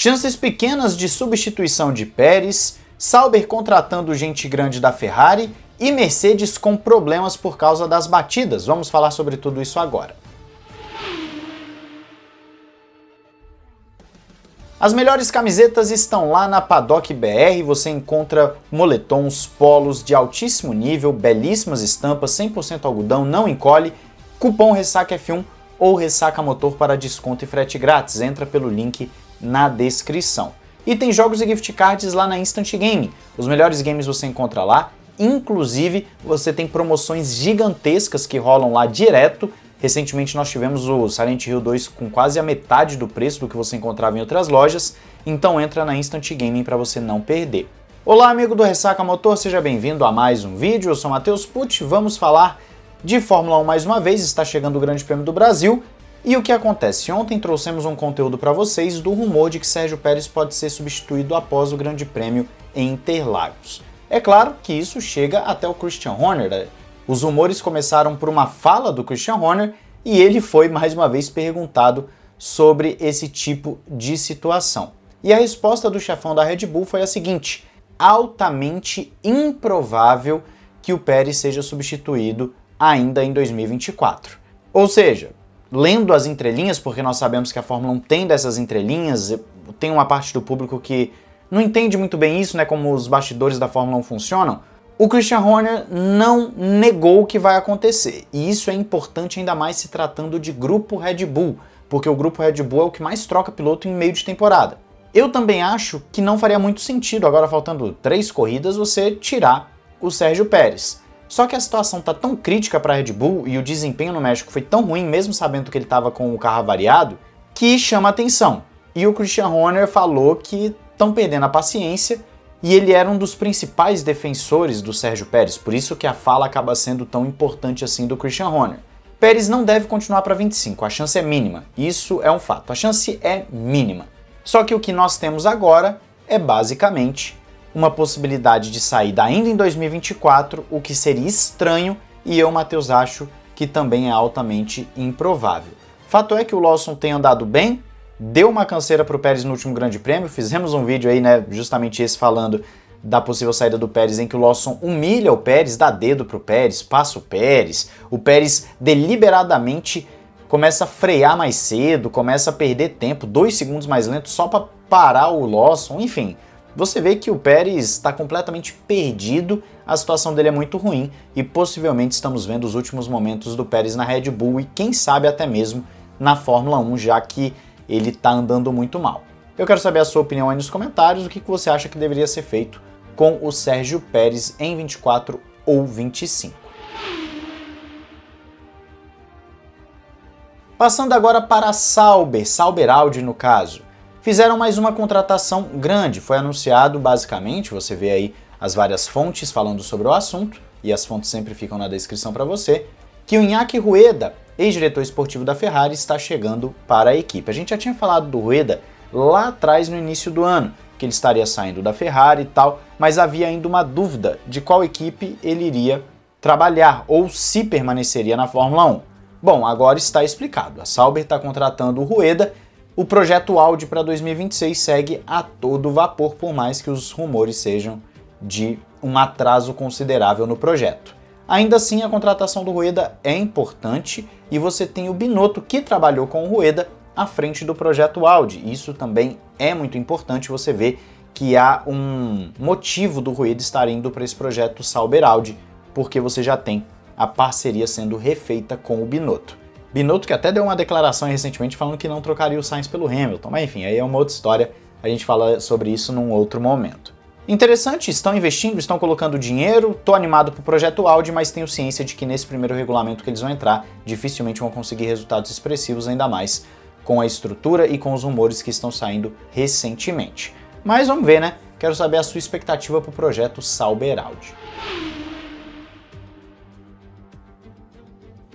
chances pequenas de substituição de Pérez, Sauber contratando gente grande da Ferrari e Mercedes com problemas por causa das batidas. Vamos falar sobre tudo isso agora. As melhores camisetas estão lá na Paddock BR, você encontra moletons, polos de altíssimo nível, belíssimas estampas, 100% algodão, não encolhe, cupom Ressaca F1 ou Ressaca Motor para desconto e frete grátis, entra pelo link na descrição. E tem jogos e gift cards lá na Instant Game, os melhores games você encontra lá, inclusive você tem promoções gigantescas que rolam lá direto, Recentemente nós tivemos o Silent Hill 2 com quase a metade do preço do que você encontrava em outras lojas, então entra na Instant Gaming para você não perder. Olá amigo do Ressaca Motor, seja bem-vindo a mais um vídeo, eu sou Matheus Pucci, vamos falar de Fórmula 1 mais uma vez, está chegando o Grande Prêmio do Brasil, e o que acontece? Ontem trouxemos um conteúdo para vocês do rumor de que Sérgio Pérez pode ser substituído após o Grande Prêmio em Interlagos. É claro que isso chega até o Christian Horner, os rumores começaram por uma fala do Christian Horner e ele foi mais uma vez perguntado sobre esse tipo de situação. E a resposta do chefão da Red Bull foi a seguinte: altamente improvável que o Pérez seja substituído ainda em 2024. Ou seja, lendo as entrelinhas, porque nós sabemos que a Fórmula 1 tem dessas entrelinhas, tem uma parte do público que não entende muito bem isso, né, como os bastidores da Fórmula 1 funcionam. O Christian Horner não negou o que vai acontecer, e isso é importante ainda mais se tratando de grupo Red Bull, porque o grupo Red Bull é o que mais troca piloto em meio de temporada. Eu também acho que não faria muito sentido, agora faltando três corridas, você tirar o Sérgio Pérez. Só que a situação está tão crítica para Red Bull e o desempenho no México foi tão ruim, mesmo sabendo que ele estava com o carro avariado, que chama atenção. E o Christian Horner falou que estão perdendo a paciência e ele era um dos principais defensores do Sérgio Pérez, por isso que a fala acaba sendo tão importante assim do Christian Horner. Pérez não deve continuar para 25, a chance é mínima. Isso é um fato, a chance é mínima. Só que o que nós temos agora é basicamente uma possibilidade de saída ainda em 2024, o que seria estranho e eu, Matheus, acho que também é altamente improvável. Fato é que o Lawson tem andado bem, deu uma canseira para o Pérez no último Grande Prêmio. Fizemos um vídeo aí, né, justamente esse falando da possível saída do Pérez, em que o Lawson humilha o Pérez, dá dedo pro Pérez, passa o Pérez. O Pérez deliberadamente começa a frear mais cedo, começa a perder tempo, dois segundos mais lento só para parar o Lawson. Enfim, você vê que o Pérez está completamente perdido, a situação dele é muito ruim e possivelmente estamos vendo os últimos momentos do Pérez na Red Bull e quem sabe até mesmo na Fórmula 1, já que ele está andando muito mal. Eu quero saber a sua opinião aí nos comentários, o que você acha que deveria ser feito com o Sérgio Pérez em 24 ou 25. Passando agora para a Sauber, Sauber Audi no caso. Fizeram mais uma contratação grande, foi anunciado basicamente, você vê aí as várias fontes falando sobre o assunto, e as fontes sempre ficam na descrição para você, que o Iñaki Rueda ex-diretor esportivo da Ferrari, está chegando para a equipe. A gente já tinha falado do Rueda lá atrás no início do ano, que ele estaria saindo da Ferrari e tal, mas havia ainda uma dúvida de qual equipe ele iria trabalhar ou se permaneceria na Fórmula 1. Bom, agora está explicado. A Sauber está contratando o Rueda. O projeto Audi para 2026 segue a todo vapor, por mais que os rumores sejam de um atraso considerável no projeto. Ainda assim, a contratação do Rueda é importante e você tem o Binotto que trabalhou com o Rueda à frente do projeto Audi. Isso também é muito importante você ver que há um motivo do Rueda estar indo para esse projeto Sauber Audi, porque você já tem a parceria sendo refeita com o Binotto. Binotto que até deu uma declaração recentemente falando que não trocaria o Sainz pelo Hamilton, mas enfim, aí é uma outra história, a gente fala sobre isso num outro momento. Interessante, estão investindo, estão colocando dinheiro, tô animado pro projeto Audi, mas tenho ciência de que nesse primeiro regulamento que eles vão entrar, dificilmente vão conseguir resultados expressivos, ainda mais com a estrutura e com os rumores que estão saindo recentemente. Mas vamos ver, né? Quero saber a sua expectativa pro projeto Sauber Audi.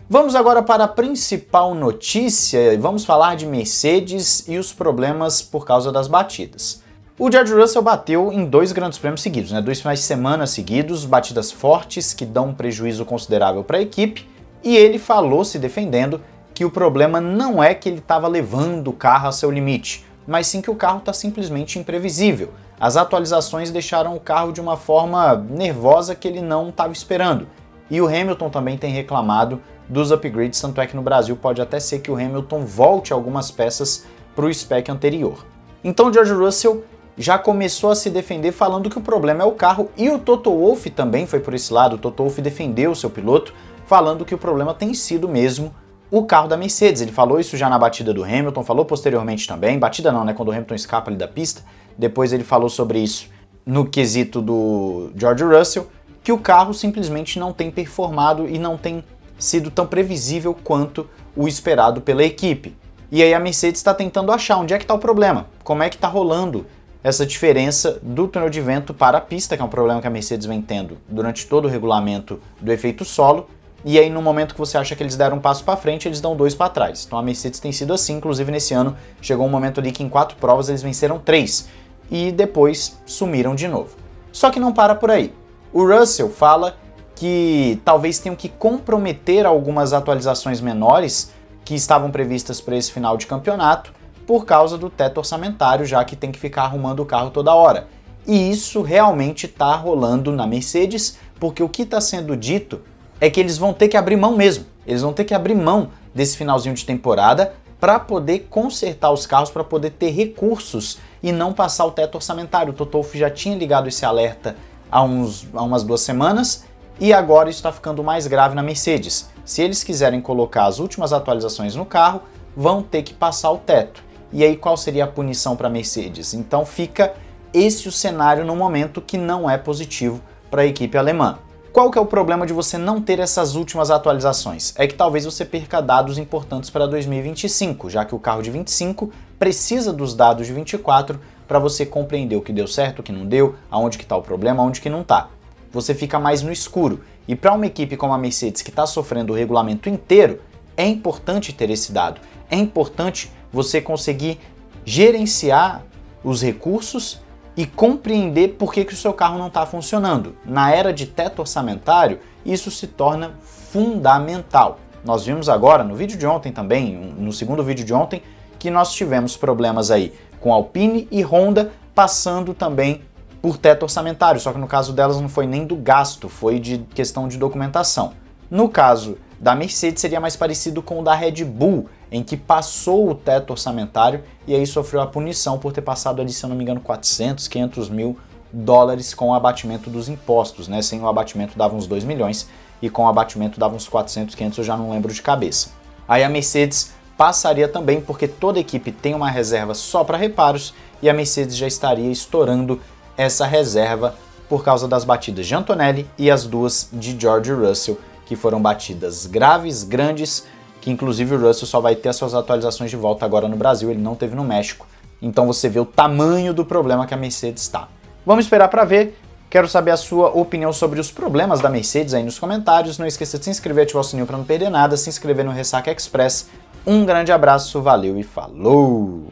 Vamos agora para a principal notícia e vamos falar de Mercedes e os problemas por causa das batidas. O George Russell bateu em dois grandes prêmios seguidos, né? dois finais de semana seguidos, batidas fortes que dão um prejuízo considerável para a equipe, e ele falou, se defendendo, que o problema não é que ele estava levando o carro ao seu limite. mas sim que o carro está simplesmente imprevisível. As atualizações deixaram o carro de uma forma nervosa que ele não estava esperando. E o Hamilton também tem reclamado dos upgrades, tanto é que no Brasil pode até ser que o Hamilton volte algumas peças para o spec anterior. Então George Russell já começou a se defender falando que o problema é o carro e o Toto Wolff também foi por esse lado. O Toto Wolff defendeu o seu piloto falando que o problema tem sido mesmo o carro da Mercedes. Ele falou isso já na batida do Hamilton, falou posteriormente também, batida não, né, quando o Hamilton escapa ali da pista. Depois ele falou sobre isso no quesito do George Russell, que o carro simplesmente não tem performado e não tem sido tão previsível quanto o esperado pela equipe. E aí a Mercedes está tentando achar onde é que está o problema, como é que está rolando essa diferença do túnel de vento para a pista, que é um problema que a Mercedes vem tendo durante todo o regulamento do efeito solo. E aí, no momento que você acha que eles deram um passo para frente, eles dão dois para trás. Então a Mercedes tem sido assim, inclusive nesse ano chegou um momento ali que em quatro provas eles venceram três e depois sumiram de novo. Só que não para por aí. O Russell fala que talvez tenham que comprometer algumas atualizações menores que estavam previstas para esse final de campeonato por causa do teto orçamentário, já que tem que ficar arrumando o carro toda hora. E isso realmente está rolando na Mercedes, porque o que está sendo dito é que eles vão ter que abrir mão mesmo. Eles vão ter que abrir mão desse finalzinho de temporada para poder consertar os carros, para poder ter recursos e não passar o teto orçamentário. O Toto já tinha ligado esse alerta há, uns, há umas duas semanas e agora está ficando mais grave na Mercedes. Se eles quiserem colocar as últimas atualizações no carro, vão ter que passar o teto. E aí qual seria a punição para a Mercedes? Então fica esse o cenário no momento que não é positivo para a equipe alemã. Qual que é o problema de você não ter essas últimas atualizações? É que talvez você perca dados importantes para 2025, já que o carro de 25 precisa dos dados de 24 para você compreender o que deu certo, o que não deu, aonde que está o problema, aonde que não está. Você fica mais no escuro. E para uma equipe como a Mercedes que está sofrendo o regulamento inteiro, é importante ter esse dado. É importante você conseguir gerenciar os recursos e compreender por que, que o seu carro não está funcionando. Na era de teto orçamentário, isso se torna fundamental. Nós vimos agora no vídeo de ontem também, no segundo vídeo de ontem, que nós tivemos problemas aí com Alpine e Honda passando também por teto orçamentário, só que no caso delas não foi nem do gasto, foi de questão de documentação. No caso da Mercedes seria mais parecido com o da Red Bull, em que passou o teto orçamentário e aí sofreu a punição por ter passado ali, se eu não me engano, 400, 500 mil dólares com o abatimento dos impostos, né? Sem o abatimento dava uns 2 milhões e com o abatimento dava uns 400, 500, eu já não lembro de cabeça. Aí a Mercedes passaria também porque toda equipe tem uma reserva só para reparos e a Mercedes já estaria estourando essa reserva por causa das batidas de Antonelli e as duas de George Russell, que foram batidas graves, grandes, que inclusive o Russell só vai ter as suas atualizações de volta agora no Brasil, ele não teve no México. Então você vê o tamanho do problema que a Mercedes está. Vamos esperar para ver. Quero saber a sua opinião sobre os problemas da Mercedes aí nos comentários. Não esqueça de se inscrever ativar o sininho para não perder nada, se inscrever no Ressaca Express. Um grande abraço, valeu e falou!